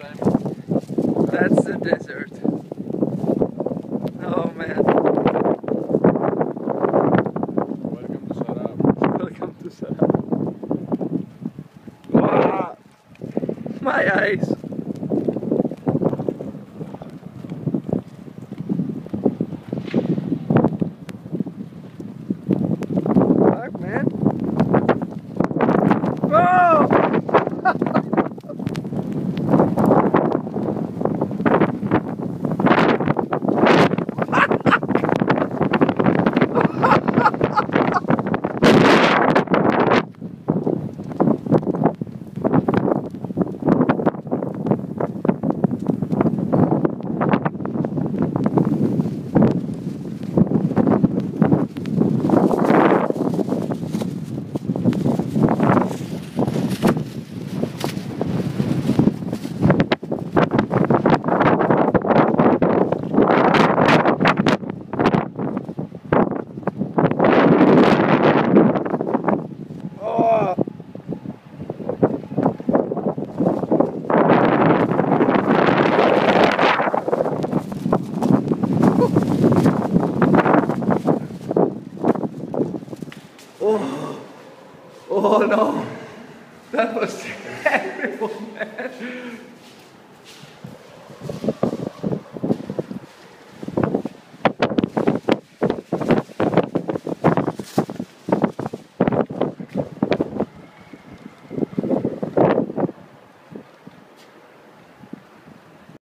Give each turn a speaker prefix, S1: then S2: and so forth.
S1: Time.
S2: That's the desert. Oh man,
S1: Welcome to Sarab.
S2: welcome to Sarab. Wow, my eyes. Oh, oh no. That was terrible, man.